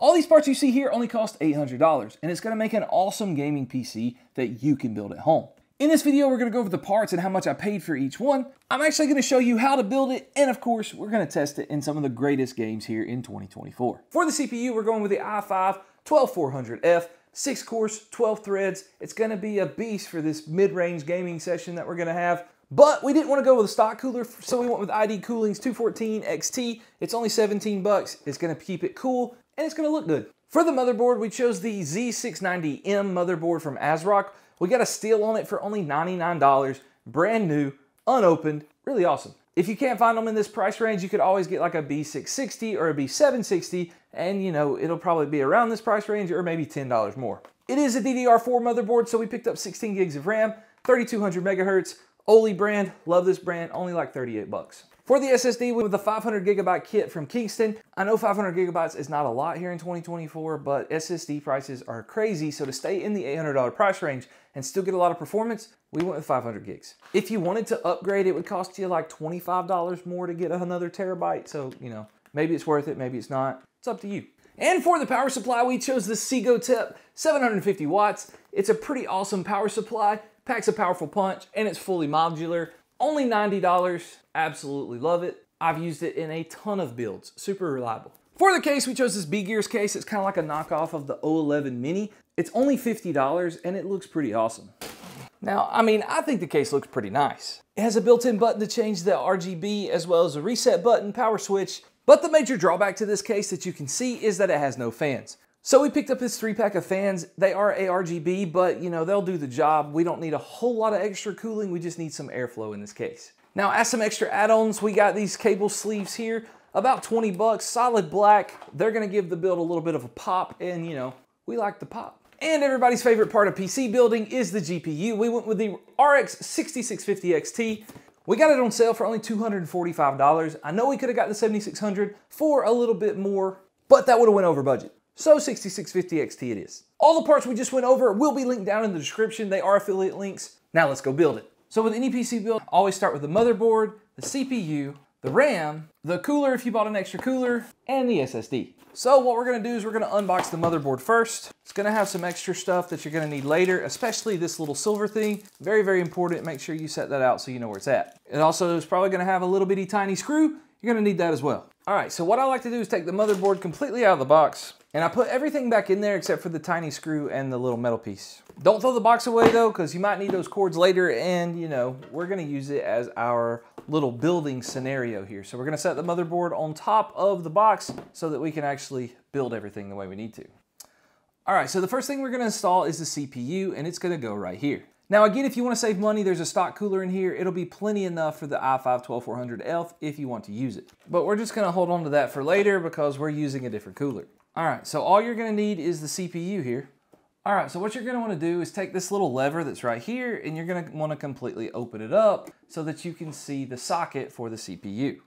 All these parts you see here only cost $800, and it's gonna make an awesome gaming PC that you can build at home. In this video, we're gonna go over the parts and how much I paid for each one. I'm actually gonna show you how to build it, and of course, we're gonna test it in some of the greatest games here in 2024. For the CPU, we're going with the i5 12400F, six cores, 12 threads. It's gonna be a beast for this mid-range gaming session that we're gonna have. But we didn't want to go with a stock cooler, so we went with ID Cooling's 214 XT. It's only 17 bucks. It's gonna keep it cool, and it's gonna look good. For the motherboard, we chose the Z690M motherboard from ASRock. We got a steal on it for only $99, brand new, unopened, really awesome. If you can't find them in this price range, you could always get like a B660 or a B760, and you know, it'll probably be around this price range or maybe $10 more. It is a DDR4 motherboard, so we picked up 16 gigs of RAM, 3200 megahertz, OLOy brand, love this brand, only like 38 bucks. For the SSD, we went with the 500 gigabyte kit from Kingston. I know 500 gigabytes is not a lot here in 2024, but SSD prices are crazy. So to stay in the $800 price range and still get a lot of performance, we went with 500 gigs. If you wanted to upgrade, it would cost you like $25 more to get another terabyte. So, you know, maybe it's worth it, maybe it's not. It's up to you. And for the power supply, we chose the Segotep 750 watts. It's a pretty awesome power supply, packs a powerful punch, and it's fully modular. Only $90, absolutely love it. I've used it in a ton of builds, super reliable. For the case, we chose this B-Gears case. It's kind of like a knockoff of the O11 Mini. It's only $50 and it looks pretty awesome. Now, I mean, I think the case looks pretty nice. It has a built-in button to change the RGB as well as a reset button, power switch, but the major drawback to this case that you can see is that it has no fans. So we picked up this three pack of fans. They are ARGB, but you know, they'll do the job. We don't need a whole lot of extra cooling. We just need some airflow in this case. Now, as some extra add-ons, we got these cable sleeves here, about 20 bucks, solid black. They're gonna give the build a little bit of a pop, and you know, we like the pop. And everybody's favorite part of PC building is the GPU. We went with the RX 6650 XT. We got it on sale for only $245. I know we could have got the 7600 for a little bit more, but that would have went over budget. So 6650 XT it is. All the parts we just went over will be linked down in the description. They are affiliate links. Now let's go build it. So with any PC build, always start with the motherboard, the CPU, the RAM, the cooler if you bought an extra cooler, and the SSD. So what we're gonna do is we're gonna unbox the motherboard first. It's gonna have some extra stuff that you're gonna need later, especially this little silver thing. Very, very important. Make sure you set that out so you know where it's at. It also is probably gonna have a little bitty tiny screw. You're gonna need that as well. All right, so what I like to do is take the motherboard completely out of the box, and I put everything back in there except for the tiny screw and the little metal piece. Don't throw the box away though, because you might need those cords later, and you know, we're gonna use it as our little building scenario here. So we're gonna set the motherboard on top of the box so that we can actually build everything the way we need to. All right, so the first thing we're gonna install is the CPU, and it's gonna go right here. Now again, if you wanna save money, there's a stock cooler in here. It'll be plenty enough for the i5 12400F if you want to use it. But we're just gonna hold on to that for later because we're using a different cooler. All right, so all you're gonna need is the CPU here. All right, so what you're gonna wanna do is take this little lever that's right here and you're gonna wanna completely open it up so that you can see the socket for the CPU.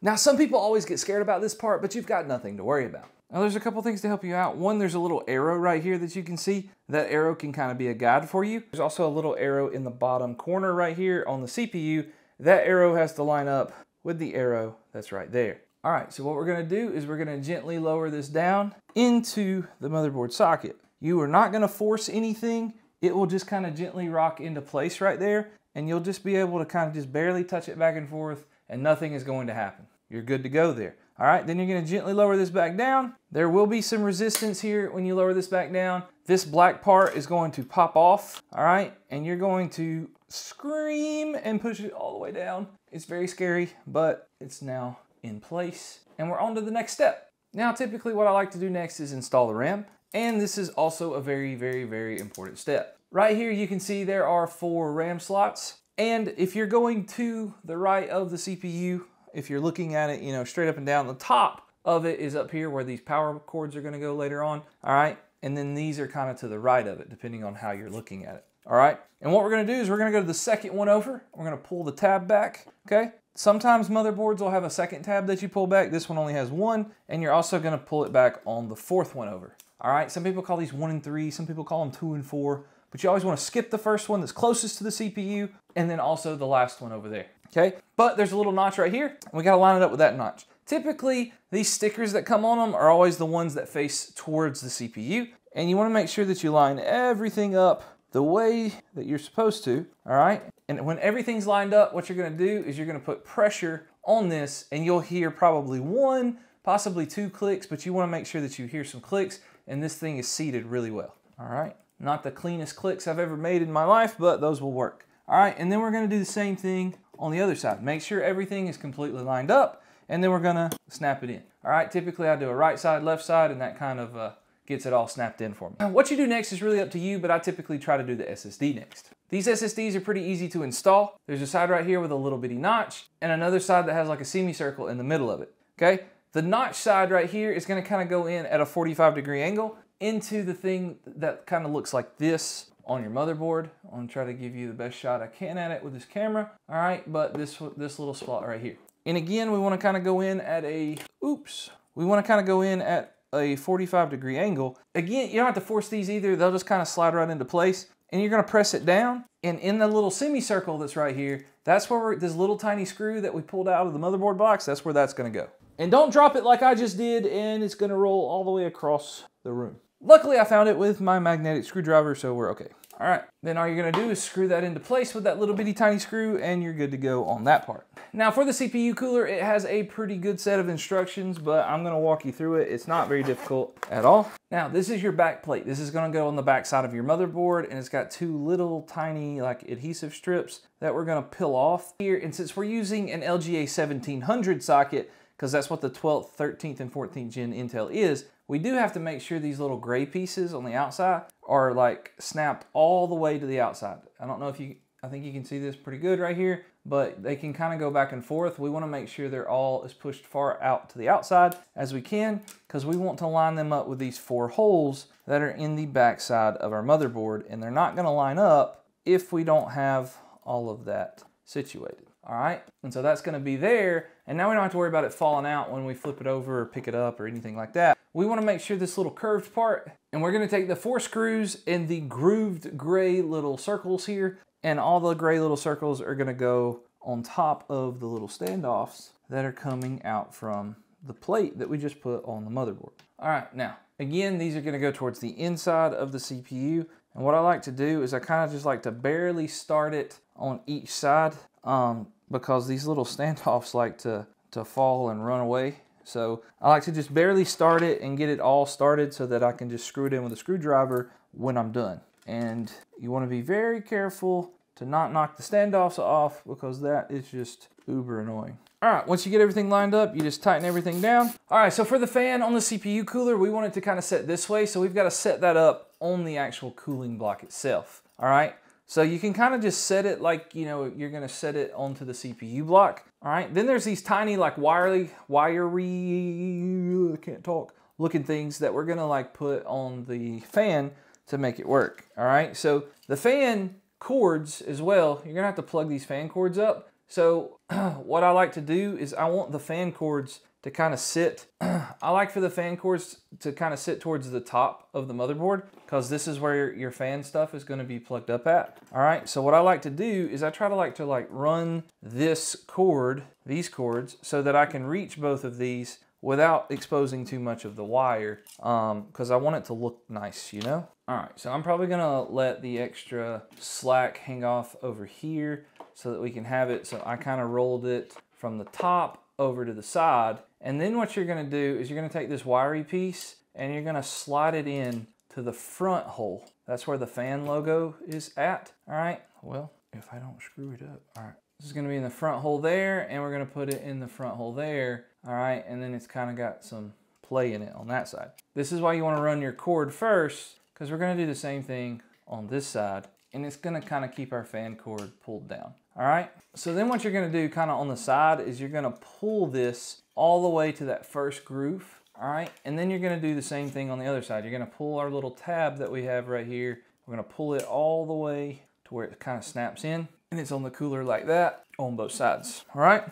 Now, some people always get scared about this part, but you've got nothing to worry about. Now, there's a couple things to help you out. One, there's a little arrow right here that you can see. That arrow can kind of be a guide for you. There's also a little arrow in the bottom corner right here on the CPU. That arrow has to line up with the arrow that's right there. All right, so what we're gonna do is we're gonna gently lower this down into the motherboard socket. You are not gonna force anything. It will just kind of gently rock into place right there and you'll just be able to kind of just barely touch it back and forth and nothing is going to happen. You're good to go there. All right, then you're gonna gently lower this back down. There will be some resistance here when you lower this back down. This black part is going to pop off, all right? And you're going to scream and push it all the way down. It's very scary, but it's now in place. And we're on to the next step. Now, typically what I like to do next is install the RAM. And this is also a very, very, very important step. Right here, you can see there are four RAM slots. And if you're going to the right of the CPU, if you're looking at it, you know, straight up and down, the top of it is up here where these power cords are gonna go later on, all right? And then these are kind of to the right of it, depending on how you're looking at it, all right? And what we're gonna do is we're gonna go to the second one over. We're gonna pull the tab back, okay? Sometimes motherboards will have a second tab that you pull back. This one only has one, and you're also gonna pull it back on the fourth one over. All right, some people call these one and three, some people call them two and four, but you always wanna skip the first one that's closest to the CPU, and then also the last one over there okay? But there's a little notch right here, and we gotta line it up with that notch. Typically, these stickers that come on them are always the ones that face towards the CPU. And you wanna make sure that you line everything up the way that you're supposed to, all right? And when everything's lined up, what you're gonna do is you're gonna put pressure on this and you'll hear probably one, possibly two clicks, but you wanna make sure that you hear some clicks and this thing is seated really well, all right? Not the cleanest clicks I've ever made in my life, but those will work. All right, and then we're gonna do the same thing on the other side. Make sure everything is completely lined up and then we're gonna snap it in. All right, typically I do a right side, left side, and that kind of uh, gets it all snapped in for me. Now, What you do next is really up to you, but I typically try to do the SSD next. These SSDs are pretty easy to install. There's a side right here with a little bitty notch and another side that has like a semicircle in the middle of it, okay? The notch side right here is gonna kind of go in at a 45 degree angle into the thing that kind of looks like this on your motherboard. I'm gonna try to give you the best shot I can at it with this camera. All right, but this, this little slot right here. And again, we wanna kind of go in at a, oops, we wanna kind of go in at a 45 degree angle. Again, you don't have to force these either. They'll just kind of slide right into place and you're gonna press it down. And in the little semicircle that's right here, that's where this little tiny screw that we pulled out of the motherboard box, that's where that's gonna go. And don't drop it like I just did and it's gonna roll all the way across the room. Luckily I found it with my magnetic screwdriver, so we're okay. All right, then all you're gonna do is screw that into place with that little bitty tiny screw and you're good to go on that part. Now for the CPU cooler, it has a pretty good set of instructions, but I'm gonna walk you through it. It's not very difficult at all. Now this is your back plate. This is gonna go on the back side of your motherboard and it's got two little tiny like adhesive strips that we're gonna peel off here. And since we're using an LGA 1700 socket, because that's what the 12th, 13th, and 14th gen Intel is, we do have to make sure these little gray pieces on the outside are like snapped all the way to the outside. I don't know if you, I think you can see this pretty good right here, but they can kind of go back and forth. We wanna make sure they're all as pushed far out to the outside as we can because we want to line them up with these four holes that are in the backside of our motherboard and they're not gonna line up if we don't have all of that situated all right? And so that's gonna be there, and now we don't have to worry about it falling out when we flip it over or pick it up or anything like that. We wanna make sure this little curved part, and we're gonna take the four screws and the grooved gray little circles here, and all the gray little circles are gonna go on top of the little standoffs that are coming out from the plate that we just put on the motherboard. All right, now, again, these are gonna go towards the inside of the CPU, and what I like to do is I kind of just like to barely start it on each side um, because these little standoffs like to, to fall and run away. So I like to just barely start it and get it all started so that I can just screw it in with a screwdriver when I'm done. And you want to be very careful to not knock the standoffs off because that is just uber annoying. All right, once you get everything lined up, you just tighten everything down. All right, so for the fan on the CPU cooler, we want it to kind of set this way. So we've got to set that up on the actual cooling block itself. All right, so you can kind of just set it like, you know, you're gonna set it onto the CPU block. All right, then there's these tiny like wiry, wiry, I can't talk, looking things that we're gonna like put on the fan to make it work. All right, so the fan cords as well, you're gonna have to plug these fan cords up. So what I like to do is I want the fan cords to kind of sit. I like for the fan cords to kind of sit towards the top of the motherboard because this is where your fan stuff is going to be plugged up at. All right, so what I like to do is I try to like to like run this cord, these cords, so that I can reach both of these without exposing too much of the wire because um, I want it to look nice, you know? All right, so I'm probably gonna let the extra slack hang off over here so that we can have it. So I kind of rolled it from the top over to the side and then what you're gonna do is you're gonna take this wiry piece and you're gonna slide it in to the front hole. That's where the fan logo is at, all right? Well, if I don't screw it up, all right. This is gonna be in the front hole there and we're gonna put it in the front hole there, all right? And then it's kind of got some play in it on that side. This is why you wanna run your cord first because we're gonna do the same thing on this side and it's gonna kind of keep our fan cord pulled down. All right, so then what you're gonna do kind of on the side is you're gonna pull this all the way to that first groove. All right, and then you're gonna do the same thing on the other side. You're gonna pull our little tab that we have right here. We're gonna pull it all the way to where it kind of snaps in and it's on the cooler like that on both sides, all right?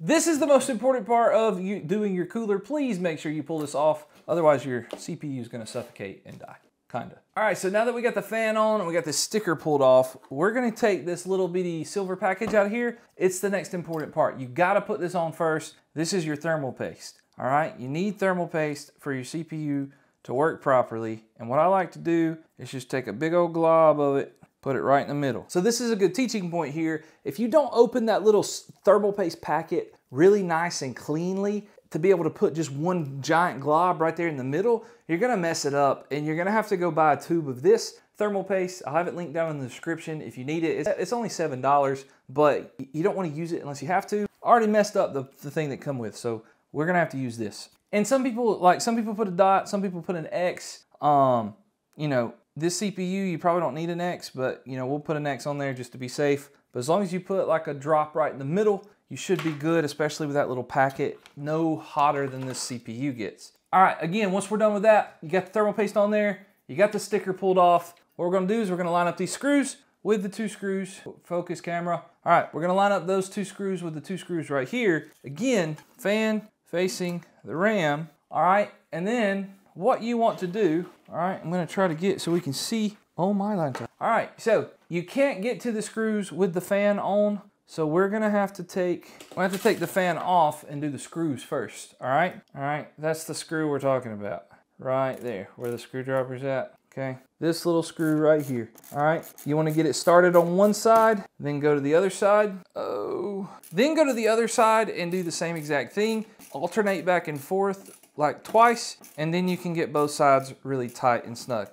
This is the most important part of you doing your cooler. Please make sure you pull this off, otherwise your CPU is gonna suffocate and die. Kinda. All right, so now that we got the fan on and we got the sticker pulled off, we're gonna take this little bitty silver package out of here. It's the next important part. You gotta put this on first. This is your thermal paste, all right? You need thermal paste for your CPU to work properly. And what I like to do is just take a big old glob of it, put it right in the middle. So this is a good teaching point here. If you don't open that little thermal paste packet really nice and cleanly, to be able to put just one giant glob right there in the middle, you're gonna mess it up and you're gonna have to go buy a tube of this thermal paste. I'll have it linked down in the description if you need it. It's, only $7, but you don't wanna use it unless you have to. Already messed up the, the thing that come with, so we're gonna have to use this. And some people, like some people put a dot, some people put an X. Um, you know, this CPU, you probably don't need an X, but you know, we'll put an X on there just to be safe. But as long as you put like a drop right in the middle, you should be good, especially with that little packet. No hotter than this CPU gets. All right, again, once we're done with that, you got the thermal paste on there, you got the sticker pulled off. What we're gonna do is we're gonna line up these screws with the two screws, focus camera. All right, we're gonna line up those two screws with the two screws right here. Again, fan facing the RAM, all right? And then what you want to do, all right, I'm gonna try to get so we can see, oh my line. All right, so you can't get to the screws with the fan on, so we're gonna have to take, we have to take the fan off and do the screws first, all right? All right, that's the screw we're talking about, right there, where the screwdriver's at, okay? This little screw right here, all right? You wanna get it started on one side, then go to the other side. Oh, then go to the other side and do the same exact thing. Alternate back and forth like twice, and then you can get both sides really tight and snug.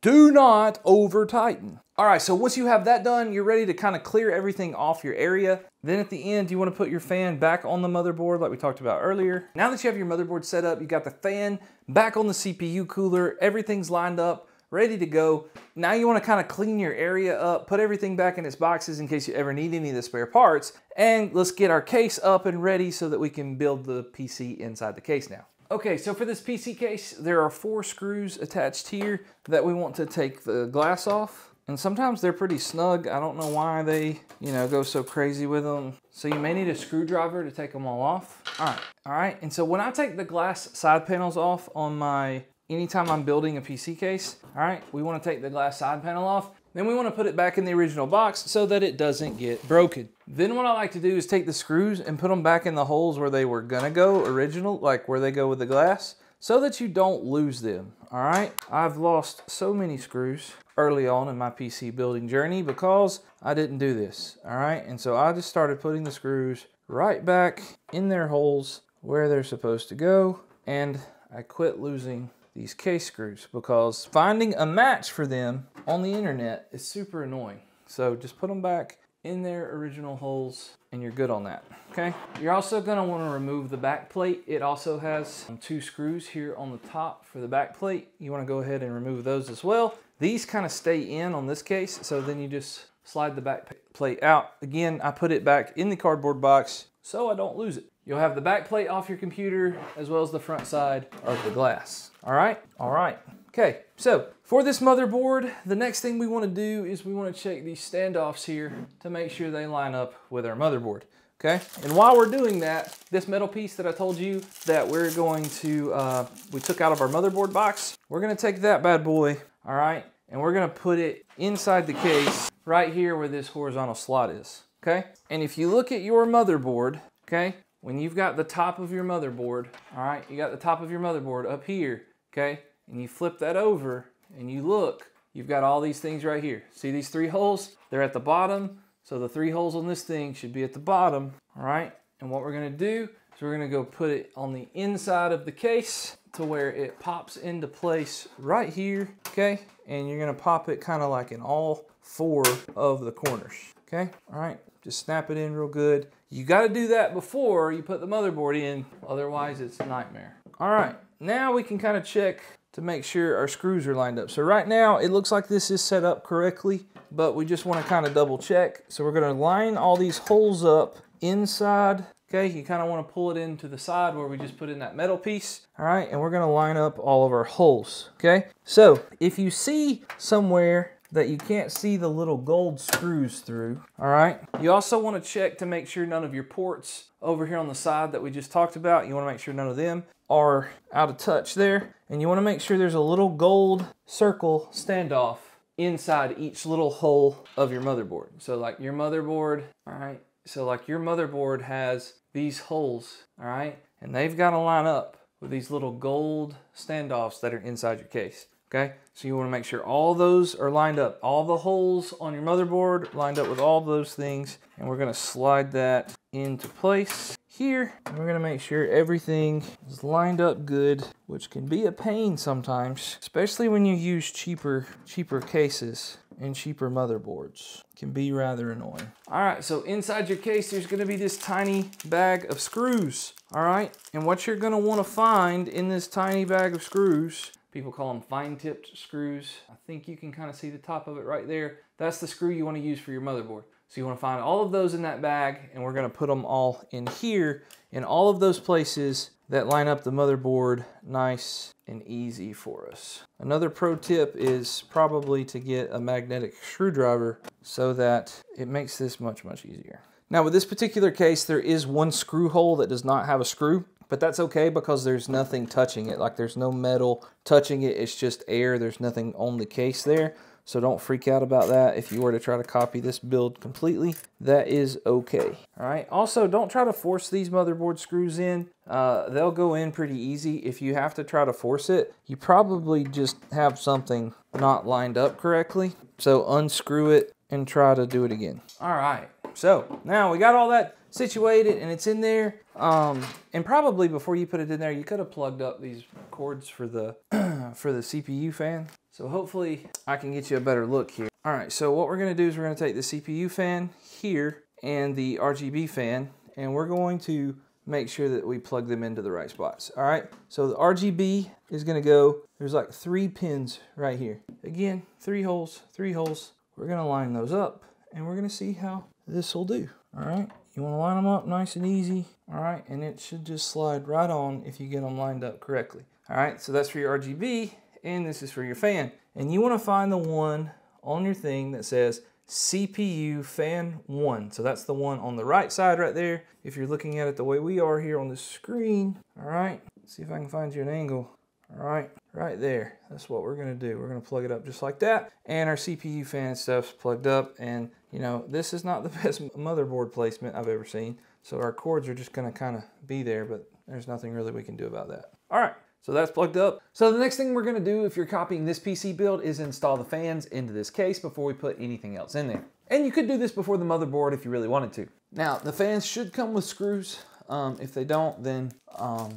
Do not over tighten. All right, so once you have that done, you're ready to kind of clear everything off your area. Then at the end, you wanna put your fan back on the motherboard like we talked about earlier. Now that you have your motherboard set up, you got the fan back on the CPU cooler, everything's lined up, ready to go. Now you wanna kind of clean your area up, put everything back in its boxes in case you ever need any of the spare parts, and let's get our case up and ready so that we can build the PC inside the case now. Okay, so for this PC case, there are four screws attached here that we want to take the glass off. And sometimes they're pretty snug. I don't know why they, you know, go so crazy with them. So you may need a screwdriver to take them all off. All right, all right. And so when I take the glass side panels off on my, anytime I'm building a PC case, all right, we wanna take the glass side panel off. Then we wanna put it back in the original box so that it doesn't get broken. Then what I like to do is take the screws and put them back in the holes where they were gonna go original, like where they go with the glass, so that you don't lose them, all right? I've lost so many screws early on in my PC building journey because I didn't do this, all right? And so I just started putting the screws right back in their holes where they're supposed to go, and I quit losing these case screws because finding a match for them on the internet is super annoying. So just put them back in their original holes and you're good on that, okay? You're also gonna wanna remove the back plate. It also has two screws here on the top for the back plate. You wanna go ahead and remove those as well. These kind of stay in on this case, so then you just slide the back plate out. Again, I put it back in the cardboard box so I don't lose it. You'll have the back plate off your computer as well as the front side of the glass. All right, all right. Okay, so for this motherboard, the next thing we wanna do is we wanna check these standoffs here to make sure they line up with our motherboard, okay? And while we're doing that, this metal piece that I told you that we're going to, uh, we took out of our motherboard box, we're gonna take that bad boy, all right? And we're gonna put it inside the case right here where this horizontal slot is, okay? And if you look at your motherboard, okay? When you've got the top of your motherboard, all right? You got the top of your motherboard up here, okay? And you flip that over, and you look, you've got all these things right here. See these three holes? They're at the bottom. So the three holes on this thing should be at the bottom, all right? And what we're gonna do is we're gonna go put it on the inside of the case to where it pops into place right here, okay? And you're gonna pop it kind of like in all four of the corners, okay? All right, just snap it in real good. You gotta do that before you put the motherboard in, otherwise it's a nightmare. All right, now we can kind of check to make sure our screws are lined up. So right now it looks like this is set up correctly, but we just wanna kind of double check. So we're gonna line all these holes up inside Okay, you kind of want to pull it into the side where we just put in that metal piece. All right, and we're going to line up all of our holes. Okay, so if you see somewhere that you can't see the little gold screws through, all right? You also wanna check to make sure none of your ports over here on the side that we just talked about, you wanna make sure none of them are out of touch there. And you wanna make sure there's a little gold circle standoff inside each little hole of your motherboard. So like your motherboard, all right? So like your motherboard has these holes, all right? And they've got to line up with these little gold standoffs that are inside your case, okay? So you want to make sure all those are lined up. All the holes on your motherboard lined up with all those things. And we're going to slide that into place here. And we're to make sure everything is lined up good, which can be a pain sometimes, especially when you use cheaper, cheaper cases and cheaper motherboards. Can be rather annoying. All right, so inside your case, there's gonna be this tiny bag of screws, all right? And what you're gonna wanna find in this tiny bag of screws, people call them fine tipped screws. I think you can kind of see the top of it right there. That's the screw you wanna use for your motherboard. So you wanna find all of those in that bag and we're gonna put them all in here in all of those places that line up the motherboard nice and easy for us. Another pro tip is probably to get a magnetic screwdriver so that it makes this much, much easier. Now with this particular case, there is one screw hole that does not have a screw, but that's okay because there's nothing touching it. Like there's no metal touching it, it's just air. There's nothing on the case there. So don't freak out about that. If you were to try to copy this build completely, that is okay. All right. Also, don't try to force these motherboard screws in. Uh, they'll go in pretty easy. If you have to try to force it, you probably just have something not lined up correctly. So unscrew it and try to do it again. All right. So now we got all that situated and it's in there. Um, and probably before you put it in there, you could have plugged up these cords for the for the CPU fan. So hopefully I can get you a better look here. All right, so what we're gonna do is we're gonna take the CPU fan here and the RGB fan, and we're going to make sure that we plug them into the right spots. All right, so the RGB is gonna go, there's like three pins right here. Again, three holes, three holes. We're gonna line those up and we're gonna see how this will do. All right, you wanna line them up nice and easy. All right, and it should just slide right on if you get them lined up correctly. All right, so that's for your RGB and this is for your fan. And you wanna find the one on your thing that says CPU fan one. So that's the one on the right side right there. If you're looking at it the way we are here on the screen, all right, see if I can find you an angle. All right, right there. That's what we're gonna do. We're gonna plug it up just like that. And our CPU fan stuff's plugged up. And you know, this is not the best motherboard placement I've ever seen. So our cords are just gonna kind of be there, but there's nothing really we can do about that. All right, so that's plugged up. So the next thing we're gonna do if you're copying this PC build is install the fans into this case before we put anything else in there. And you could do this before the motherboard if you really wanted to. Now, the fans should come with screws. Um, if they don't, then um,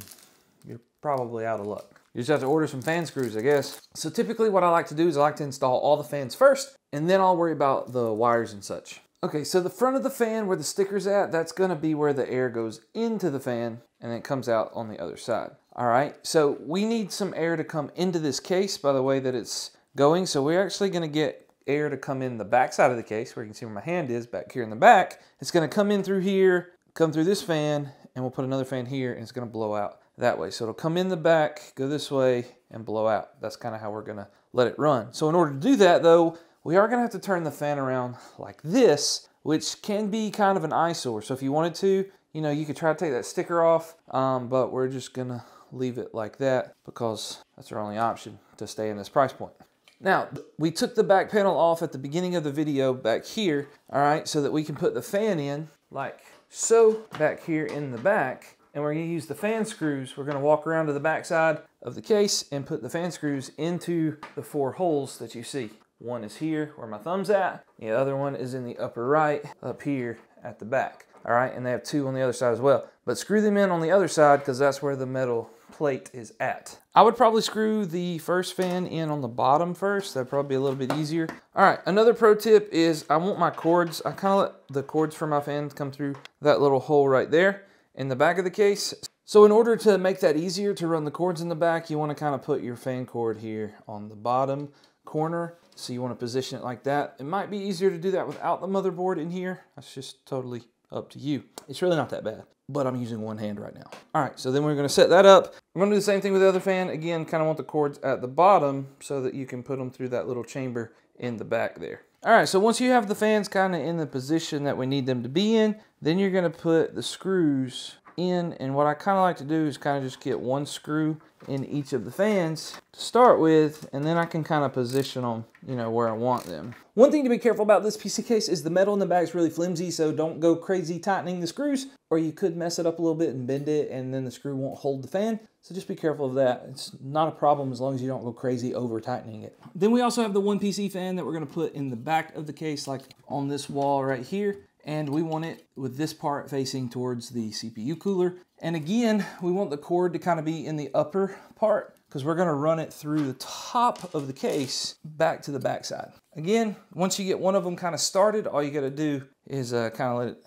you're probably out of luck. You just have to order some fan screws, I guess. So typically what I like to do is I like to install all the fans first, and then I'll worry about the wires and such. Okay, so the front of the fan where the sticker's at, that's gonna be where the air goes into the fan and it comes out on the other side. All right, so we need some air to come into this case by the way that it's going. So we're actually gonna get air to come in the back side of the case where you can see where my hand is back here in the back. It's gonna come in through here, come through this fan, and we'll put another fan here and it's gonna blow out that way. So it'll come in the back, go this way, and blow out. That's kind of how we're gonna let it run. So in order to do that though, we are gonna have to turn the fan around like this, which can be kind of an eyesore. So if you wanted to, you know, you could try to take that sticker off, um, but we're just gonna leave it like that because that's our only option to stay in this price point. Now, we took the back panel off at the beginning of the video back here, all right, so that we can put the fan in like so back here in the back. And we're gonna use the fan screws. We're gonna walk around to the back side of the case and put the fan screws into the four holes that you see. One is here where my thumb's at. The other one is in the upper right up here at the back. All right, and they have two on the other side as well. But screw them in on the other side because that's where the metal plate is at. I would probably screw the first fan in on the bottom first. That'd probably be a little bit easier. All right, another pro tip is I want my cords, I kind of let the cords for my fan come through that little hole right there in the back of the case. So in order to make that easier to run the cords in the back, you want to kind of put your fan cord here on the bottom corner. So you want to position it like that. It might be easier to do that without the motherboard in here. That's just totally up to you. It's really not that bad but I'm using one hand right now. All right, so then we're gonna set that up. We're gonna do the same thing with the other fan. Again, kind of want the cords at the bottom so that you can put them through that little chamber in the back there. All right, so once you have the fans kind of in the position that we need them to be in, then you're gonna put the screws in, and what I kind of like to do is kind of just get one screw in each of the fans to start with, and then I can kind of position them, you know, where I want them. One thing to be careful about this PC case is the metal in the back is really flimsy, so don't go crazy tightening the screws, or you could mess it up a little bit and bend it, and then the screw won't hold the fan. So just be careful of that. It's not a problem as long as you don't go crazy over tightening it. Then we also have the one PC fan that we're gonna put in the back of the case, like on this wall right here and we want it with this part facing towards the CPU cooler. And again, we want the cord to kind of be in the upper part because we're gonna run it through the top of the case back to the backside. Again, once you get one of them kind of started, all you gotta do is uh, kind of let it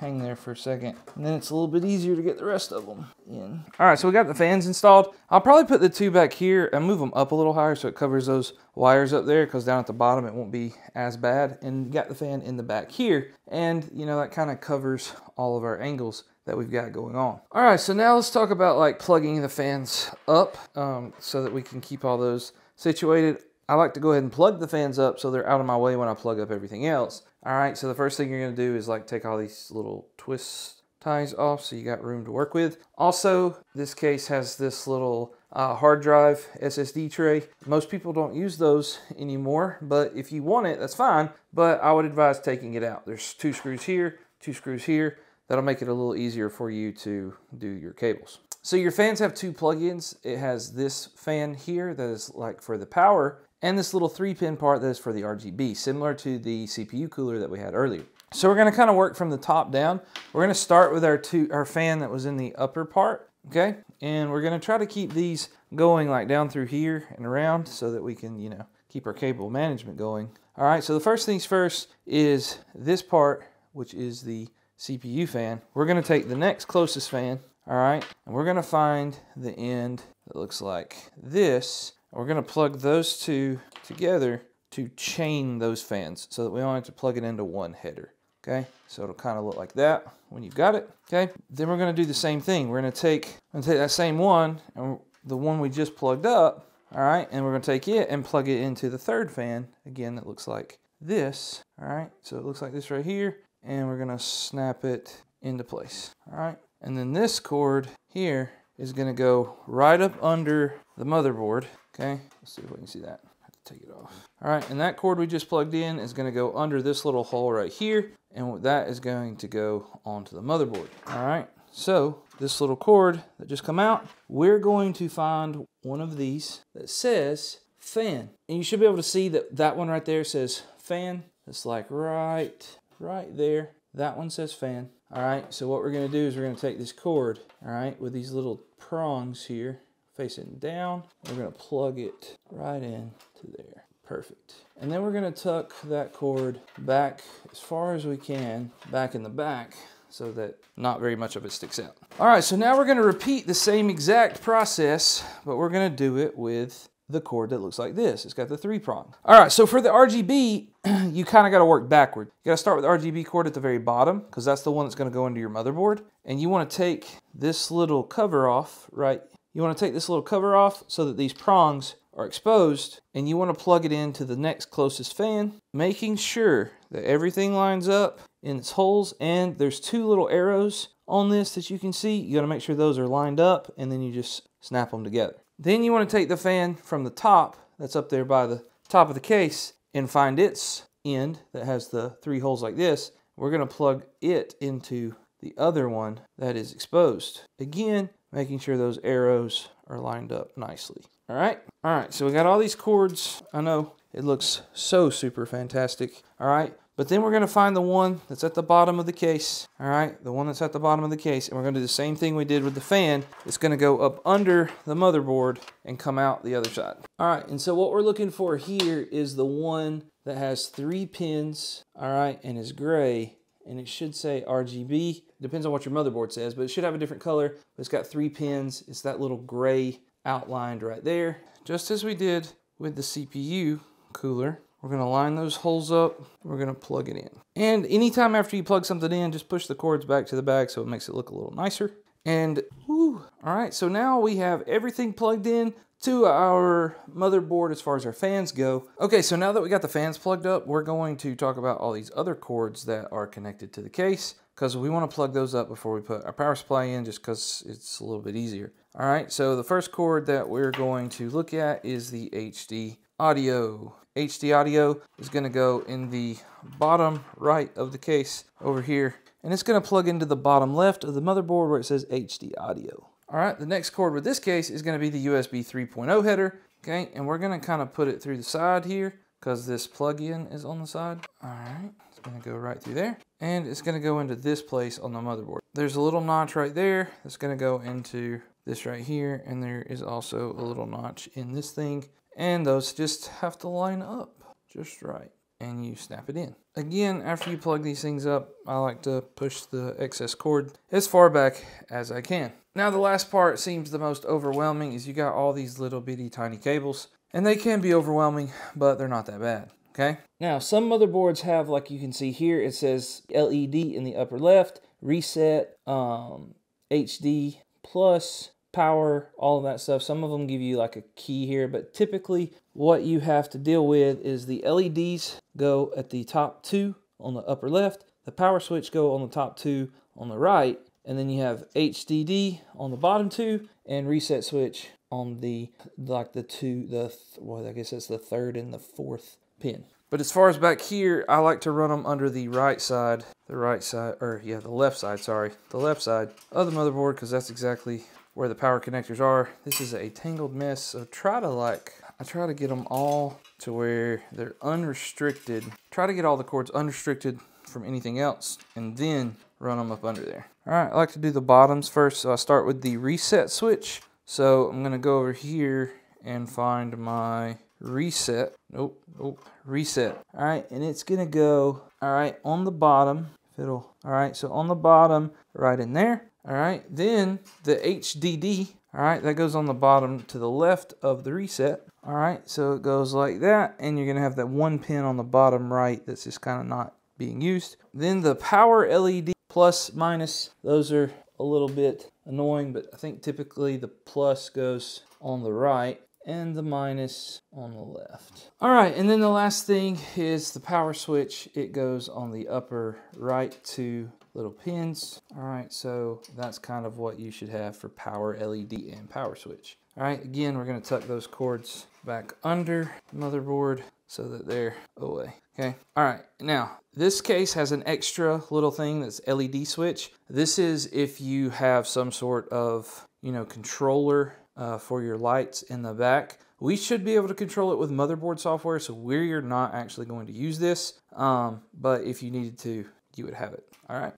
hang there for a second. And then it's a little bit easier to get the rest of them in. All right, so we got the fans installed. I'll probably put the two back here and move them up a little higher so it covers those wires up there because down at the bottom it won't be as bad. And got the fan in the back here. And you know, that kind of covers all of our angles that we've got going on. All right, so now let's talk about like plugging the fans up um, so that we can keep all those situated. I like to go ahead and plug the fans up so they're out of my way when I plug up everything else. All right, so the first thing you're gonna do is like take all these little twist ties off so you got room to work with. Also, this case has this little uh, hard drive SSD tray. Most people don't use those anymore, but if you want it, that's fine. But I would advise taking it out. There's two screws here, two screws here. That'll make it a little easier for you to do your cables. So your fans have two plugins. It has this fan here that is like for the power and this little three pin part that is for the RGB, similar to the CPU cooler that we had earlier. So we're gonna kind of work from the top down. We're gonna start with our two, our fan that was in the upper part, okay? And we're gonna try to keep these going like down through here and around so that we can, you know, keep our cable management going. All right, so the first things first is this part, which is the CPU fan. We're gonna take the next closest fan, all right, and we're gonna find the end that looks like this we're going to plug those two together to chain those fans so that we only have to plug it into one header. Okay, so it'll kind of look like that when you've got it. Okay, then we're going to do the same thing. We're going to take, take that same one and the one we just plugged up, all right, and we're going to take it and plug it into the third fan. Again, that looks like this, all right, so it looks like this right here, and we're going to snap it into place, all right. And then this cord here is going to go right up under the motherboard Okay, let's see if we can see that. I have to take it off. All right, and that cord we just plugged in is gonna go under this little hole right here, and that is going to go onto the motherboard. All right, so this little cord that just come out, we're going to find one of these that says fan. And you should be able to see that that one right there says fan. It's like right, right there. That one says fan. All right, so what we're gonna do is we're gonna take this cord, all right, with these little prongs here, facing down. We're gonna plug it right in to there. Perfect. And then we're gonna tuck that cord back as far as we can, back in the back, so that not very much of it sticks out. All right, so now we're gonna repeat the same exact process, but we're gonna do it with the cord that looks like this. It's got the three prong. All right, so for the RGB, you kind of got to work backward. You got to start with the RGB cord at the very bottom because that's the one that's going to go into your motherboard. And you want to take this little cover off right you want to take this little cover off so that these prongs are exposed and you want to plug it into the next closest fan, making sure that everything lines up in its holes and there's two little arrows on this that you can see. You got to make sure those are lined up and then you just snap them together. Then you want to take the fan from the top that's up there by the top of the case and find its end that has the three holes like this. We're going to plug it into the other one that is exposed. Again, making sure those arrows are lined up nicely. All right, all right, so we got all these cords. I know it looks so super fantastic. All right, but then we're gonna find the one that's at the bottom of the case. All right, the one that's at the bottom of the case, and we're gonna do the same thing we did with the fan. It's gonna go up under the motherboard and come out the other side. All right, and so what we're looking for here is the one that has three pins, all right, and is gray and it should say RGB. Depends on what your motherboard says, but it should have a different color. It's got three pins. It's that little gray outlined right there. Just as we did with the CPU cooler, we're gonna line those holes up. We're gonna plug it in. And anytime after you plug something in, just push the cords back to the back so it makes it look a little nicer. And whew, all right, so now we have everything plugged in to our motherboard as far as our fans go. Okay, so now that we got the fans plugged up, we're going to talk about all these other cords that are connected to the case because we want to plug those up before we put our power supply in just because it's a little bit easier. All right, so the first cord that we're going to look at is the HD audio. HD audio is going to go in the bottom right of the case over here, and it's going to plug into the bottom left of the motherboard where it says HD audio. All right, the next cord with this case is going to be the USB 3.0 header, okay, and we're going to kind of put it through the side here because this plug-in is on the side. All right, to go right through there, and it's going to go into this place on the motherboard. There's a little notch right there that's going to go into this right here, and there is also a little notch in this thing, and those just have to line up just right, and you snap it in. Again, after you plug these things up, I like to push the excess cord as far back as I can. Now the last part seems the most overwhelming is you got all these little bitty tiny cables, and they can be overwhelming, but they're not that bad okay? Now, some motherboards have, like you can see here, it says LED in the upper left, reset, um, HD plus, power, all of that stuff. Some of them give you like a key here, but typically what you have to deal with is the LEDs go at the top two on the upper left, the power switch go on the top two on the right, and then you have HDD on the bottom two and reset switch on the like the two the well I guess it's the third and the fourth pin. But as far as back here, I like to run them under the right side, the right side, or yeah, the left side, sorry, the left side of the motherboard because that's exactly where the power connectors are. This is a tangled mess, so try to like, I try to get them all to where they're unrestricted. Try to get all the cords unrestricted from anything else and then run them up under there. All right, I like to do the bottoms first, so I start with the reset switch. So I'm gonna go over here and find my reset. Nope, nope, reset. All right, and it's gonna go, all right, on the bottom, fiddle. All right, so on the bottom, right in there. All right, then the HDD, all right, that goes on the bottom to the left of the reset. All right, so it goes like that, and you're gonna have that one pin on the bottom right that's just kind of not being used. Then the power LED plus minus, those are a little bit annoying, but I think typically the plus goes on the right and the minus on the left. All right, and then the last thing is the power switch. It goes on the upper right two little pins. All right, so that's kind of what you should have for power LED and power switch. All right, again, we're gonna tuck those cords back under the motherboard so that they're away, okay? All right, now, this case has an extra little thing that's LED switch. This is if you have some sort of, you know, controller uh, for your lights in the back. We should be able to control it with motherboard software, so we're not actually going to use this. Um, but if you needed to, you would have it. All right.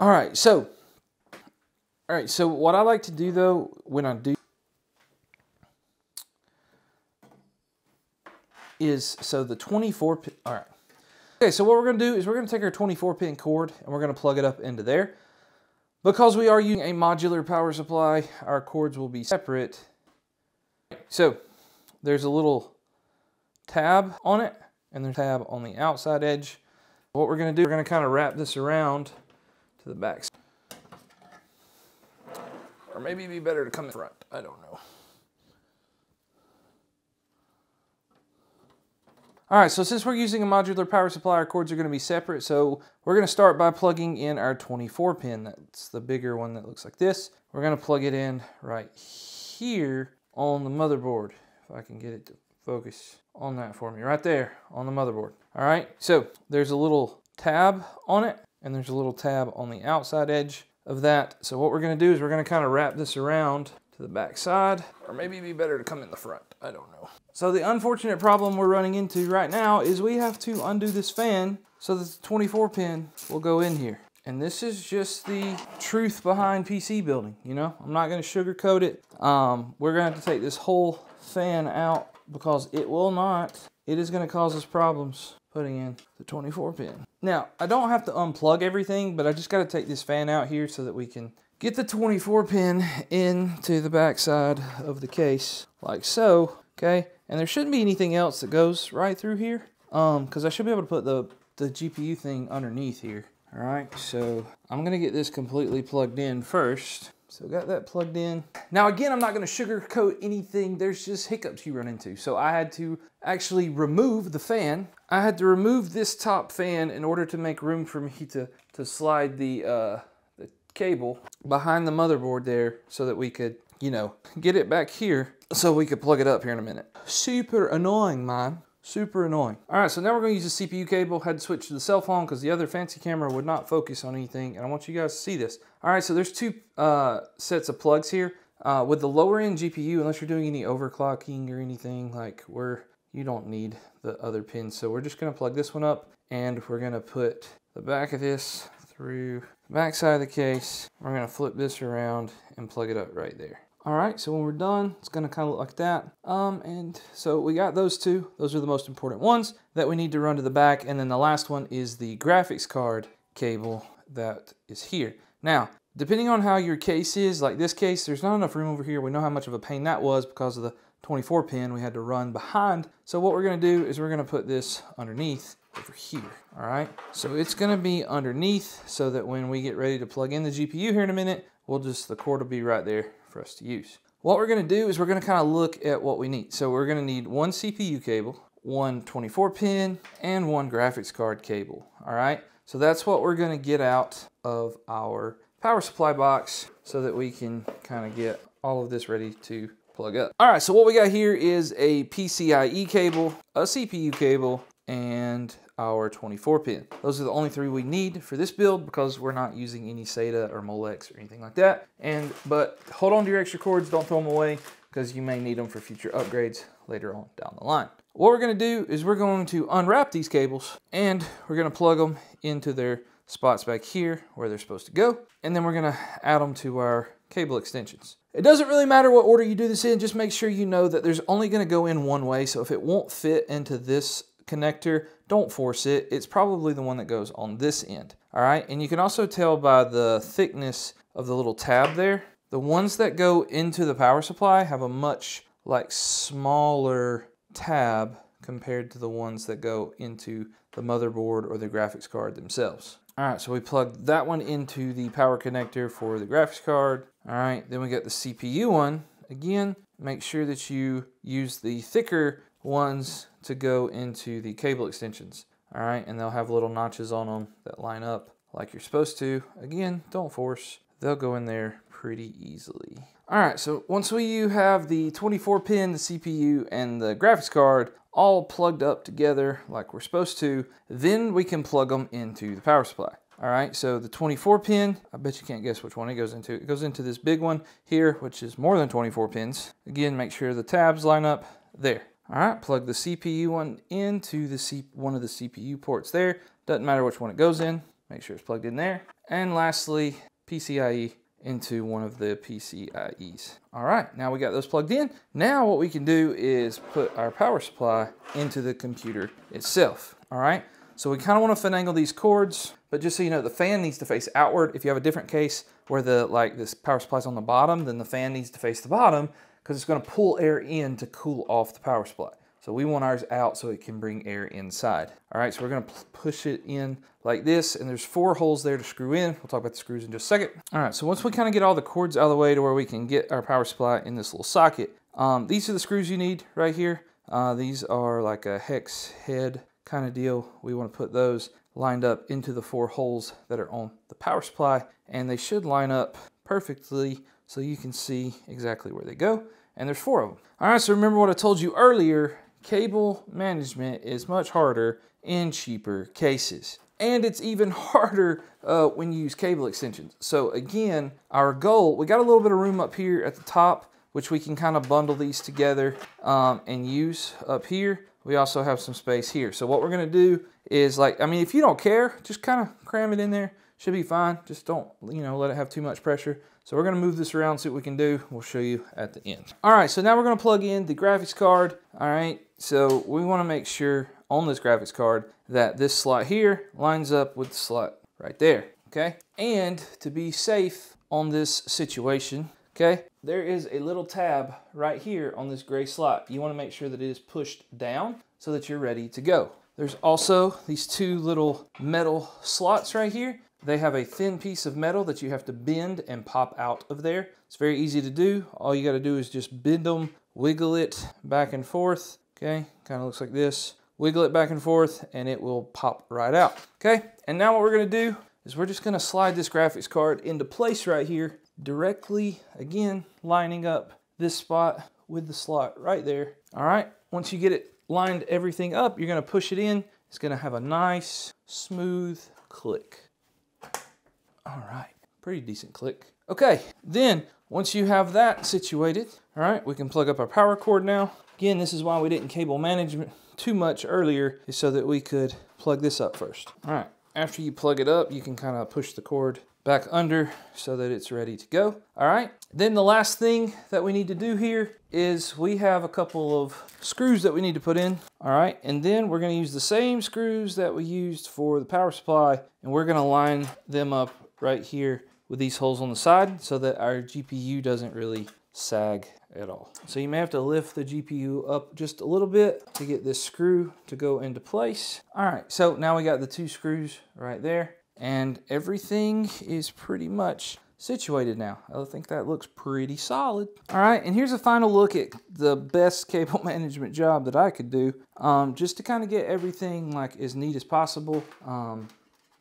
All right, so, all right, so what I like to do though, when I do, is, so the 24 pin, all right. Okay, so what we're gonna do is we're gonna take our 24 pin cord and we're gonna plug it up into there. Because we are using a modular power supply, our cords will be separate. So, there's a little tab on it, and there's a tab on the outside edge. What we're gonna do, we're gonna kind of wrap this around to the back. Or maybe it'd be better to come in front. I don't know. All right, so since we're using a modular power supply, our cords are gonna be separate. So we're gonna start by plugging in our 24 pin. That's the bigger one that looks like this. We're gonna plug it in right here on the motherboard. If I can get it to focus on that for me, right there on the motherboard. All right, so there's a little tab on it and there's a little tab on the outside edge of that. So what we're gonna do is we're gonna kind of wrap this around to the back side, or maybe it'd be better to come in the front, I don't know. So the unfortunate problem we're running into right now is we have to undo this fan so that the 24 pin will go in here. And this is just the truth behind PC building, you know? I'm not gonna sugarcoat it. Um, we're gonna have to take this whole fan out because it will not, it is gonna cause us problems putting in the 24 pin. Now, I don't have to unplug everything, but I just gotta take this fan out here so that we can get the 24 pin into the backside of the case like so, okay? And there shouldn't be anything else that goes right through here um, because I should be able to put the, the GPU thing underneath here. All right, so I'm gonna get this completely plugged in first. So got that plugged in. Now again, I'm not gonna sugarcoat anything. There's just hiccups you run into. So I had to actually remove the fan. I had to remove this top fan in order to make room for me to, to slide the, uh, the cable behind the motherboard there so that we could, you know, get it back here so we could plug it up here in a minute. Super annoying, man. Super annoying. All right, so now we're gonna use the CPU cable. Had to switch to the cell phone because the other fancy camera would not focus on anything, and I want you guys to see this. All right, so there's two uh, sets of plugs here. Uh, with the lower end GPU, unless you're doing any overclocking or anything, like we're, you don't need the other pins. So we're just gonna plug this one up, and we're gonna put the back of this through the back side of the case. We're gonna flip this around and plug it up right there. All right, so when we're done, it's gonna kind of look like that. Um, and so we got those two. Those are the most important ones that we need to run to the back. And then the last one is the graphics card cable that is here. Now, depending on how your case is, like this case, there's not enough room over here. We know how much of a pain that was because of the 24 pin we had to run behind. So what we're gonna do is we're gonna put this underneath over here, all right? So it's gonna be underneath so that when we get ready to plug in the GPU here in a minute, we'll just, the cord will be right there for us to use. What we're gonna do is we're gonna kind of look at what we need. So we're gonna need one CPU cable, one 24 pin, and one graphics card cable, all right? So that's what we're gonna get out of our power supply box so that we can kind of get all of this ready to plug up. All right, so what we got here is a PCIe cable, a CPU cable, and our 24 pin. Those are the only three we need for this build because we're not using any SATA or Molex or anything like that. And But hold on to your extra cords, don't throw them away because you may need them for future upgrades later on down the line. What we're gonna do is we're going to unwrap these cables and we're gonna plug them into their spots back here where they're supposed to go. And then we're gonna add them to our cable extensions. It doesn't really matter what order you do this in, just make sure you know that there's only gonna go in one way. So if it won't fit into this connector, don't force it. It's probably the one that goes on this end. All right, and you can also tell by the thickness of the little tab there, the ones that go into the power supply have a much like smaller tab compared to the ones that go into the motherboard or the graphics card themselves. All right, so we plugged that one into the power connector for the graphics card. All right, then we got the CPU one. Again, make sure that you use the thicker ones to go into the cable extensions. All right, and they'll have little notches on them that line up like you're supposed to. Again, don't force. They'll go in there pretty easily. All right, so once we have the 24 pin, the CPU, and the graphics card all plugged up together like we're supposed to, then we can plug them into the power supply. All right, so the 24 pin, I bet you can't guess which one it goes into. It goes into this big one here, which is more than 24 pins. Again, make sure the tabs line up there. All right, plug the CPU one into the C one of the CPU ports there. Doesn't matter which one it goes in, make sure it's plugged in there. And lastly, PCIe into one of the PCIEs. All right, now we got those plugged in. Now what we can do is put our power supply into the computer itself, all right? So we kind of want to finagle these cords, but just so you know, the fan needs to face outward. If you have a different case where the like this power supply is on the bottom, then the fan needs to face the bottom because it's going to pull air in to cool off the power supply. So we want ours out so it can bring air inside. All right, so we're gonna push it in like this, and there's four holes there to screw in. We'll talk about the screws in just a second. All right, so once we kind of get all the cords out of the way to where we can get our power supply in this little socket, um, these are the screws you need right here. Uh, these are like a hex head kind of deal. We wanna put those lined up into the four holes that are on the power supply, and they should line up perfectly so you can see exactly where they go. And there's four of them. All right, so remember what I told you earlier, cable management is much harder in cheaper cases. And it's even harder uh, when you use cable extensions. So again, our goal, we got a little bit of room up here at the top, which we can kind of bundle these together um, and use up here. We also have some space here. So what we're gonna do is like, I mean, if you don't care, just kind of cram it in there should be fine. Just don't, you know, let it have too much pressure. So we're gonna move this around, see what we can do. We'll show you at the end. All right, so now we're gonna plug in the graphics card. All right, so we wanna make sure on this graphics card that this slot here lines up with the slot right there, okay? And to be safe on this situation, okay, there is a little tab right here on this gray slot. You wanna make sure that it is pushed down so that you're ready to go. There's also these two little metal slots right here. They have a thin piece of metal that you have to bend and pop out of there. It's very easy to do. All you gotta do is just bend them, wiggle it back and forth, okay? Kind of looks like this. Wiggle it back and forth and it will pop right out, okay? And now what we're gonna do is we're just gonna slide this graphics card into place right here, directly, again, lining up this spot with the slot right there. All right, once you get it lined everything up, you're gonna push it in. It's gonna have a nice, smooth click. All right, pretty decent click. Okay, then once you have that situated, all right, we can plug up our power cord now. Again, this is why we didn't cable management too much earlier, is so that we could plug this up first. All right, after you plug it up, you can kind of push the cord back under so that it's ready to go. All right, then the last thing that we need to do here is we have a couple of screws that we need to put in. All right, and then we're gonna use the same screws that we used for the power supply and we're gonna line them up right here with these holes on the side so that our GPU doesn't really sag at all. So you may have to lift the GPU up just a little bit to get this screw to go into place. All right, so now we got the two screws right there and everything is pretty much situated now. I think that looks pretty solid. All right, and here's a final look at the best cable management job that I could do, um, just to kind of get everything like as neat as possible. Um,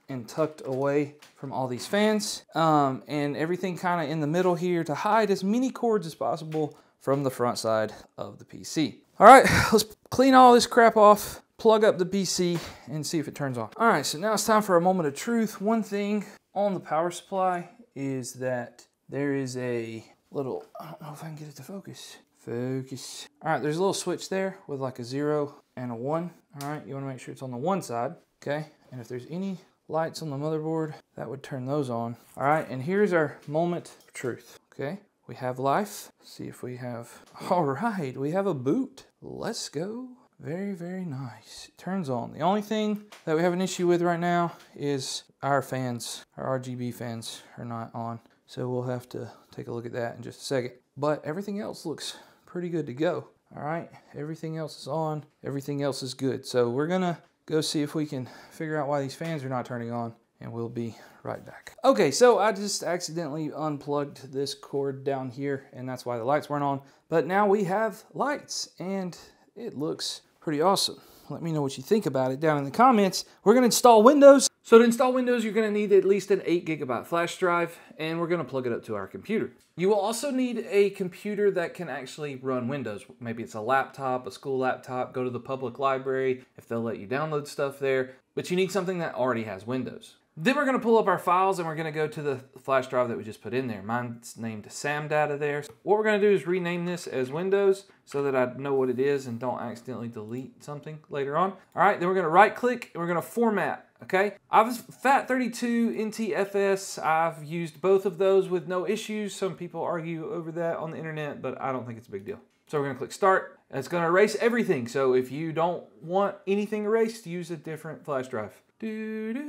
and tucked away from all these fans um, and everything kind of in the middle here to hide as many cords as possible from the front side of the PC. All right, let's clean all this crap off, plug up the PC and see if it turns on. All right, so now it's time for a moment of truth. One thing on the power supply is that there is a little, I don't know if I can get it to focus. Focus. All right, there's a little switch there with like a zero and a one. All right, you wanna make sure it's on the one side, okay? And if there's any lights on the motherboard, that would turn those on. All right, and here's our moment of truth, okay? We have life. See if we have, all right, we have a boot. Let's go. Very, very nice. It turns on. The only thing that we have an issue with right now is our fans, our RGB fans are not on. So we'll have to take a look at that in just a second. But everything else looks pretty good to go. All right, everything else is on, everything else is good. So we're gonna go see if we can figure out why these fans are not turning on and we'll be right back. Okay, so I just accidentally unplugged this cord down here and that's why the lights weren't on. But now we have lights and it looks pretty awesome. Let me know what you think about it down in the comments. We're gonna install Windows. So to install Windows, you're gonna need at least an eight gigabyte flash drive and we're gonna plug it up to our computer. You will also need a computer that can actually run Windows. Maybe it's a laptop, a school laptop, go to the public library if they'll let you download stuff there, but you need something that already has Windows. Then we're gonna pull up our files and we're gonna go to the flash drive that we just put in there. Mine's named Sam Data there. What we're gonna do is rename this as Windows so that I know what it is and don't accidentally delete something later on. All right, then we're gonna right click and we're gonna format, okay? I've FAT32 NTFS, I've used both of those with no issues. Some people argue over that on the internet, but I don't think it's a big deal. So we're gonna click start it's gonna erase everything. So if you don't want anything erased, use a different flash drive. Once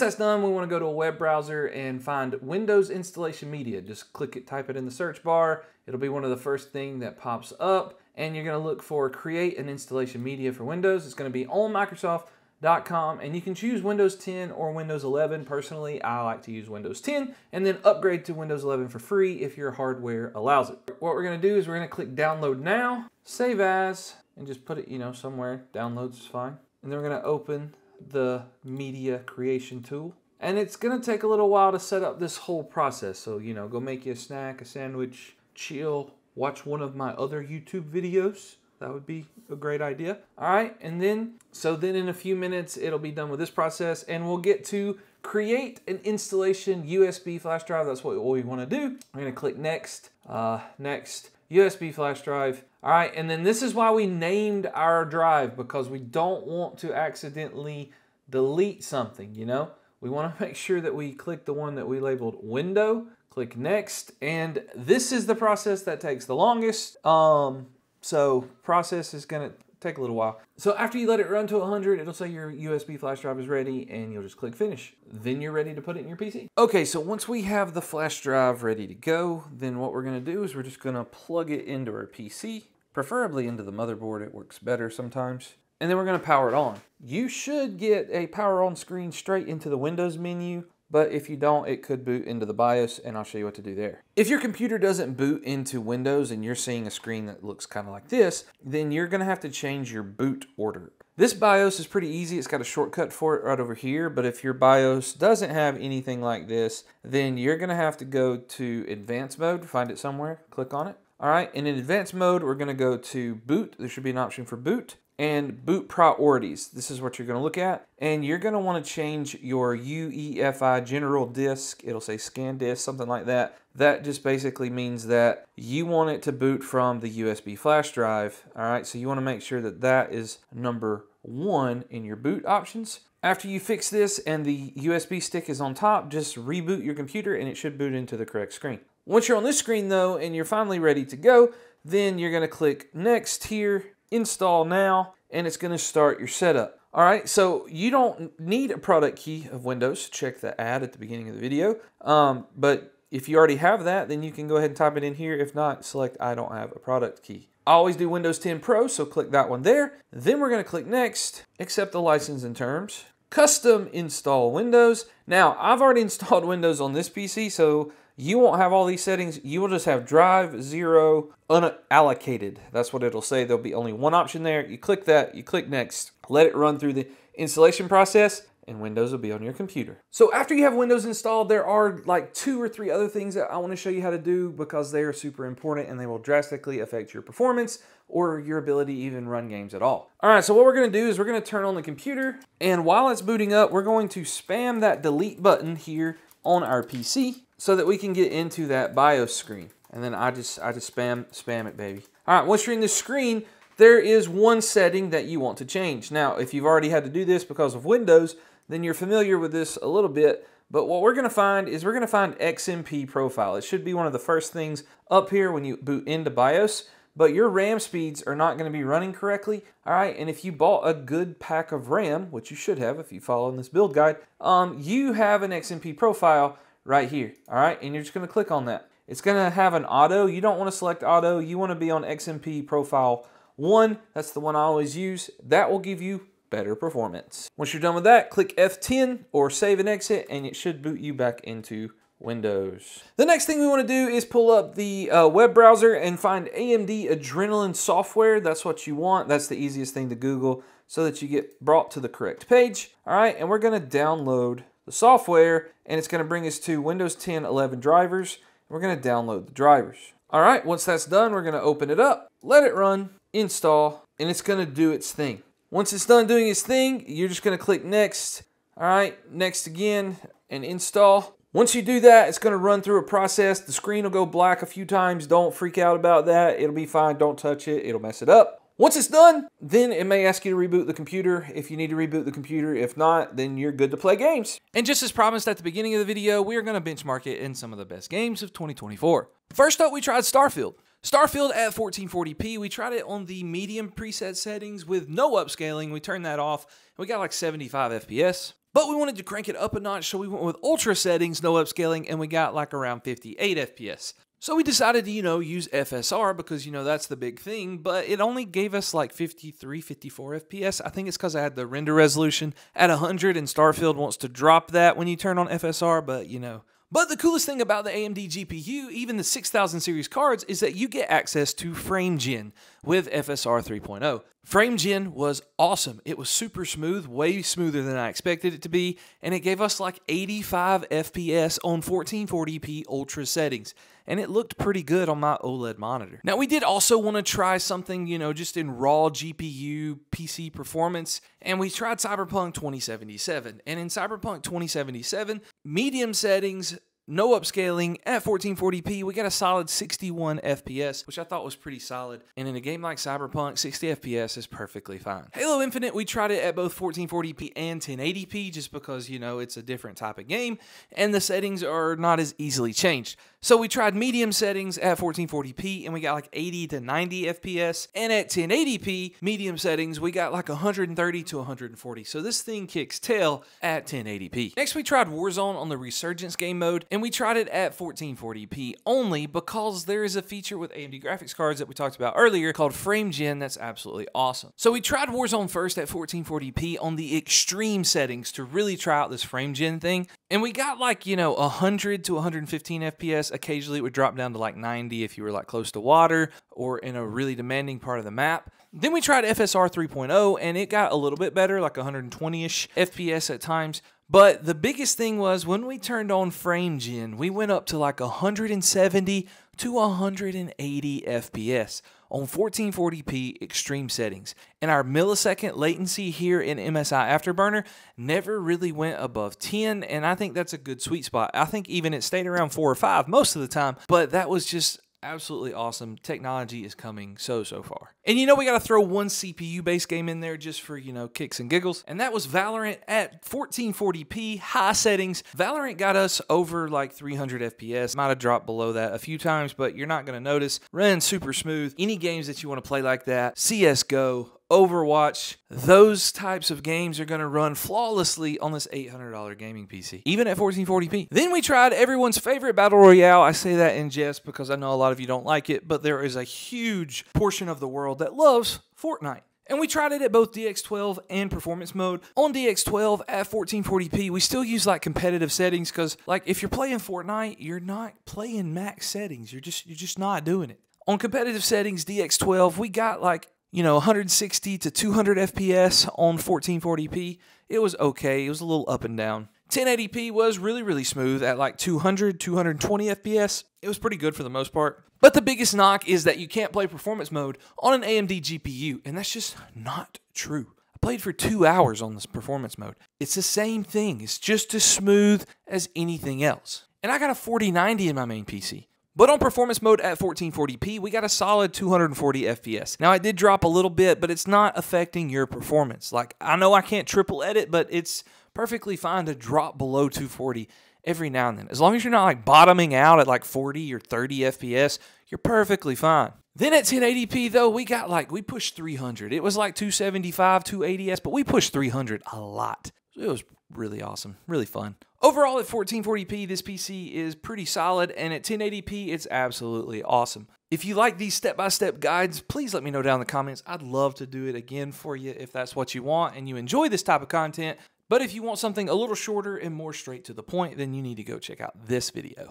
that's done, we want to go to a web browser and find Windows Installation Media. Just click it, type it in the search bar. It'll be one of the first thing that pops up. And you're going to look for Create an Installation Media for Windows. It's going to be on Microsoft.com and you can choose Windows 10 or Windows 11. Personally, I like to use Windows 10 and then upgrade to Windows 11 for free if your hardware allows it. What we're going to do is we're going to click Download Now, Save As, and just put it, you know, somewhere. Downloads is fine and then we're going to open the media creation tool. And it's going to take a little while to set up this whole process. So, you know, go make you a snack, a sandwich, chill, watch one of my other YouTube videos. That would be a great idea. All right, and then, so then in a few minutes, it'll be done with this process and we'll get to create an installation USB flash drive. That's what we want to do. I'm going to click next, uh, next, USB flash drive. All right, and then this is why we named our drive because we don't want to accidentally delete something, you know? we want to make sure that we click the one that we labeled window, click next, and this is the process that takes the longest. Um, so process is gonna take a little while. So after you let it run to 100, it'll say your USB flash drive is ready and you'll just click finish. Then you're ready to put it in your PC. Okay, so once we have the flash drive ready to go, then what we're gonna do is we're just gonna plug it into our PC, preferably into the motherboard, it works better sometimes. And then we're gonna power it on. You should get a power on screen straight into the Windows menu but if you don't, it could boot into the BIOS and I'll show you what to do there. If your computer doesn't boot into Windows and you're seeing a screen that looks kind of like this, then you're gonna have to change your boot order. This BIOS is pretty easy. It's got a shortcut for it right over here, but if your BIOS doesn't have anything like this, then you're gonna have to go to advanced mode, find it somewhere, click on it. All right, and in advanced mode, we're gonna go to boot. There should be an option for boot and boot priorities. This is what you're to look at. And you're want to change your UEFI general disk. It'll say SanDisk, something like that. That just basically means that you want it to boot from the USB flash drive. All right, so you want to make sure that that is number one in your boot options. After you fix this and the USB stick is on top, just reboot your computer and it should boot into the correct screen. Once you're on this screen though and you're finally ready to go, then you're to click next here install now, and it's going to start your setup. All right, so you don't need a product key of Windows. Check the ad at the beginning of the video. Um, but if you already have that, then you can go ahead and type it in here. If not, select I don't have a product key. I always do Windows 10 Pro, so click that one there. Then we're going to click Next, accept the license and terms, custom install Windows. Now, I've already installed Windows on this PC, so you won't have all these settings. You will just have drive zero unallocated. That's what it'll say. There'll be only one option there. You click that, you click next, let it run through the installation process and Windows will be on your computer. So after you have Windows installed, there are like two or three other things that I want to show you how to do because they are super important and they will drastically affect your performance or your ability to even run games at all. All right, so what we're gonna do is we're gonna turn on the computer and while it's booting up, we're going to spam that delete button here on our PC so that we can get into that BIOS screen. And then I just I just spam spam it, baby. All right, once you're in the screen, there is one setting that you want to change. Now, if you've already had to do this because of Windows, then you're familiar with this a little bit. But what we're gonna find is we're gonna find XMP profile. It should be one of the first things up here when you boot into BIOS but your RAM speeds are not to be running correctly. All right, and if you bought a good pack of RAM, which you should have if you follow in this build guide, um, you have an XMP profile right here, all right? And you're just gonna click on that. It's gonna have an auto. You don't wanna select auto. You wanna be on XMP profile one. That's the one I always use. That will give you better performance. Once you're done with that, click F10 or save and exit, and it should boot you back into Windows. The next thing we want to do is pull up the uh, web browser and find AMD Adrenalin software. That's what you want. That's the easiest thing to Google so that you get brought to the correct page. All right, and we're to download the software, and it's going to bring us to Windows 10 11 drivers. We're going to download the drivers. All right, once that's done, we're going to open it up, let it run, install, and it's going to do its thing. Once it's done doing its thing, you're just going to click next. All right, next again, and install. Once you do that, it's going to run through a process. The screen will go black a few times. Don't freak out about that. It'll be fine. Don't touch it. It'll mess it up. Once it's done, then it may ask you to reboot the computer if you need to reboot the computer. If not, then you're good to play games. And just as promised at the beginning of the video, we are going to benchmark it in some of the best games of 2024. First up, we tried Starfield. Starfield at 1440p, we tried it on the medium preset settings with no upscaling. We turned that off, and we got like 75 FPS. But we wanted to crank it up a notch, so we went with ultra settings, no upscaling, and we got like around 58 FPS. So we decided to, you know, use FSR because, you know, that's the big thing, but it only gave us like 53, 54 FPS. I think it's because I had the render resolution at 100 and Starfield wants to drop that when you turn on FSR, but, you know, but the coolest thing about the AMD GPU, even the 6000 series cards, is that you get access to FrameGen with FSR 3.0. FrameGen was awesome. It was super smooth, way smoother than I expected it to be, and it gave us like 85 FPS on 1440p ultra settings and it looked pretty good on my OLED monitor. Now, we did also want to try something, you know, just in raw GPU PC performance, and we tried Cyberpunk 2077. And in Cyberpunk 2077, medium settings, no upscaling at 1440p. We got a solid 61 FPS, which I thought was pretty solid. And in a game like Cyberpunk, 60 FPS is perfectly fine. Halo Infinite, we tried it at both 1440p and 1080p just because, you know, it's a different type of game and the settings are not as easily changed. So we tried medium settings at 1440p and we got like 80 to 90 FPS. And at 1080p medium settings, we got like 130 to 140. So this thing kicks tail at 1080p. Next, we tried Warzone on the Resurgence game mode and we tried it at 1440p only because there is a feature with AMD graphics cards that we talked about earlier called Frame Gen that's absolutely awesome. So we tried Warzone first at 1440p on the extreme settings to really try out this Frame Gen thing. And we got like, you know, 100 to 115 FPS. Occasionally it would drop down to like 90 if you were like close to water or in a really demanding part of the map. Then we tried FSR 3.0 and it got a little bit better, like 120 ish FPS at times. But the biggest thing was when we turned on frame gen, we went up to like 170 to 180 FPS on 1440p extreme settings. And our millisecond latency here in MSI Afterburner never really went above 10, and I think that's a good sweet spot. I think even it stayed around 4 or 5 most of the time, but that was just absolutely awesome. Technology is coming so, so far. And you know, we got to throw one CPU based game in there just for, you know, kicks and giggles. And that was Valorant at 1440p, high settings. Valorant got us over like 300 FPS. Might have dropped below that a few times, but you're not going to notice. Ran super smooth. Any games that you want to play like that, CSGO, Overwatch, those types of games are going to run flawlessly on this $800 gaming PC, even at 1440p. Then we tried everyone's favorite Battle Royale. I say that in jest because I know a lot of you don't like it, but there is a huge portion of the world that loves Fortnite. And we tried it at both DX12 and performance mode. On DX12 at 1440p, we still use like competitive settings because like if you're playing Fortnite, you're not playing max settings. You're just you're just not doing it. On competitive settings, DX12, we got like you know, 160 to 200 FPS on 1440p. It was okay. It was a little up and down. 1080p was really, really smooth at like 200, 220 FPS. It was pretty good for the most part. But the biggest knock is that you can't play performance mode on an AMD GPU, and that's just not true. I played for two hours on this performance mode. It's the same thing, it's just as smooth as anything else. And I got a 4090 in my main PC. But on performance mode at 1440p, we got a solid 240 FPS. Now, it did drop a little bit, but it's not affecting your performance. Like, I know I can't triple edit, but it's perfectly fine to drop below 240 every now and then. As long as you're not like bottoming out at like 40 or 30 FPS, you're perfectly fine. Then at 1080p though, we got like we pushed 300. It was like 275, 280s, but we pushed 300 a lot. It was really awesome, really fun. Overall, at 1440p, this PC is pretty solid, and at 1080p, it's absolutely awesome. If you like these step-by-step guides, please let me know down in the comments. I'd love to do it again for you if that's what you want and you enjoy this type of content. But if you want something a little shorter and more straight to the point, then you need to go check out this video.